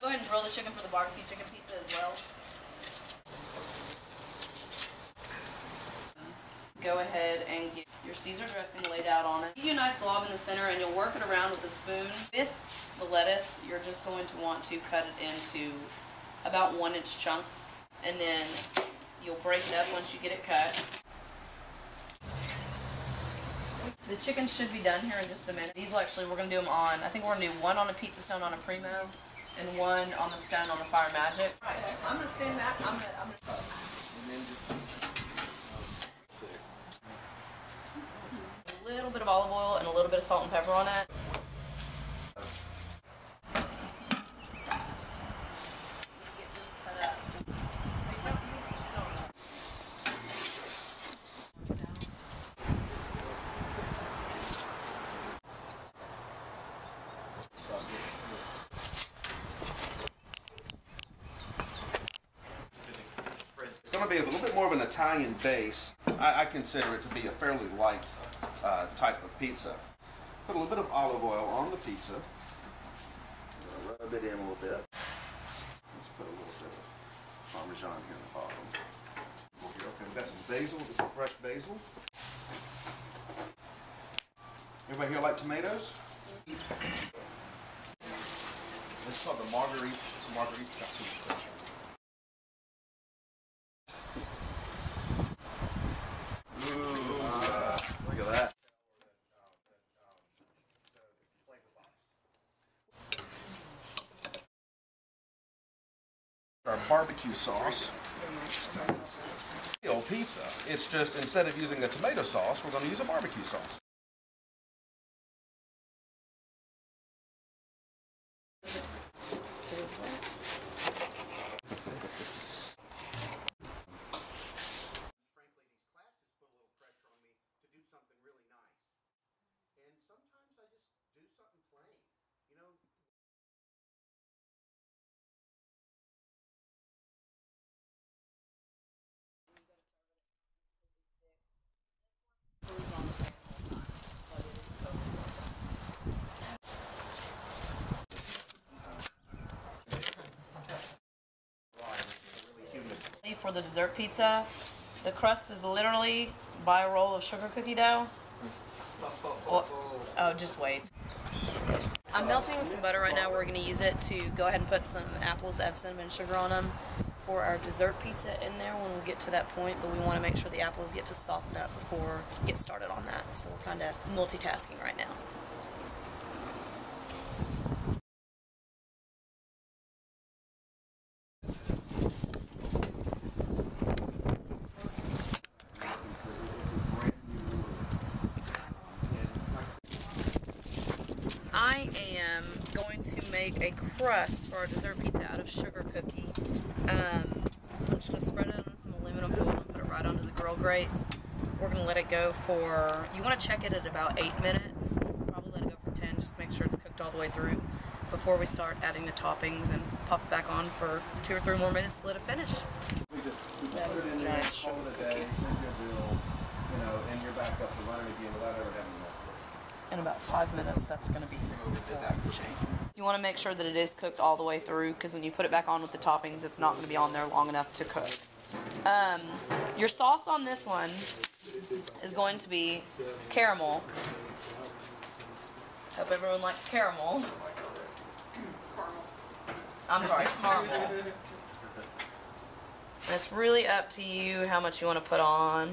Go ahead and grill the chicken for the barbecue chicken pizza as well. Go ahead and get your Caesar dressing laid out on it. Give you a nice glob in the center and you'll work it around with a spoon. With the lettuce, you're just going to want to cut it into about one inch chunks and then you'll break it up once you get it cut. The chicken should be done here in just a minute. These actually, we're gonna do them on, I think we're gonna do one on a pizza stone on a Primo and one on the stone on the Fire Magic. Right, I'm gonna stand that, I'm gonna, I'm gonna. A little bit of olive oil and a little bit of salt and pepper on it. Going to be a little bit more of an Italian base. I, I consider it to be a fairly light uh, type of pizza. Put a little bit of olive oil on the pizza. Rub it in a little bit. Let's put a little bit of Parmesan here in the bottom. Okay, okay, we've got some basil, just some fresh basil. Everybody here like tomatoes? It's called the Marguerite, Marguerite pizza. Ooh, uh, look at that. Our barbecue sauce. Real pizza. It's just instead of using a tomato sauce, we're going to use a barbecue sauce. sometimes I just do something plain. You know, For the dessert pizza, the crust is literally by a roll of sugar cookie dough. Oh, just wait. I'm melting some butter right now. We're going to use it to go ahead and put some apples that have cinnamon sugar on them for our dessert pizza in there when we get to that point. But we want to make sure the apples get to soften up before we get started on that. So we're kind of multitasking right now. I am going to make a crust for our dessert pizza out of sugar cookie. Um, I'm just going to spread it on some aluminum foil and put it right onto the grill grates. We're going to let it go for, you want to check it at about 8 minutes. Probably let it go for 10 just to make sure it's cooked all the way through before we start adding the toppings and pop it back on for 2 or 3 more minutes to let it finish. we just we That put is it in a there, giant call it a day, send your bill, you know, and you're back up and running again without ever having to mess with it. in about five minutes that's going to be you want to make sure that it is cooked all the way through because when you put it back on with the toppings it's not going to be on there long enough to cook um, your sauce on this one is going to be caramel hope everyone likes caramel i'm sorry caramel and it's really up to you how much you want to put on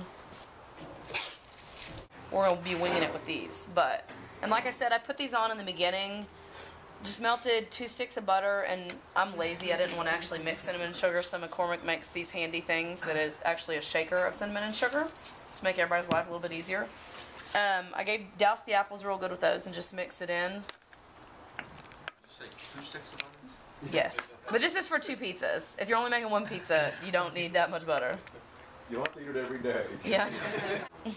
we're gonna be winging it with these. But and like I said, I put these on in the beginning. Just melted two sticks of butter, and I'm lazy. I didn't want to actually mix cinnamon and sugar, so McCormick makes these handy things that is actually a shaker of cinnamon and sugar to make everybody's life a little bit easier. Um, I gave doused the apples real good with those and just mix it in. Yes, but this is for two pizzas. If you're only making one pizza, you don't need that much butter. You don't have to eat it every day. Yeah.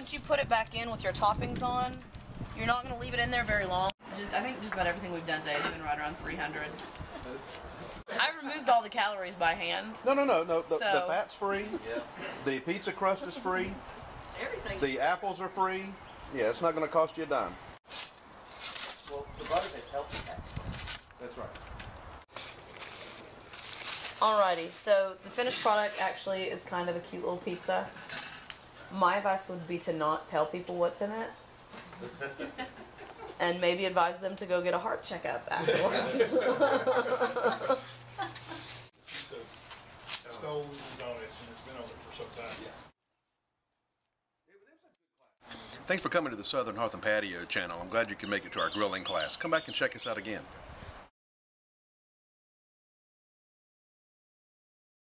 once you put it back in with your toppings on, you're not going to leave it in there very long. Just, I think just about everything we've done today has been right around 300. I removed all the calories by hand. No, no, no, no. The, the fat's free. Yeah. The pizza crust is free. Everything. The apples are free. Yeah, it's not going to cost you a dime. Well, the butter has healthy fats. That's right. Alrighty, so the finished product actually is kind of a cute little pizza. My advice would be to not tell people what's in it. and maybe advise them to go get a heart checkup afterwards. Stones and donuts, and it's been on it for some time. Thanks for coming to the Southern Hearth and Patio channel. I'm glad you can make it to our grilling class. Come back and check us out again.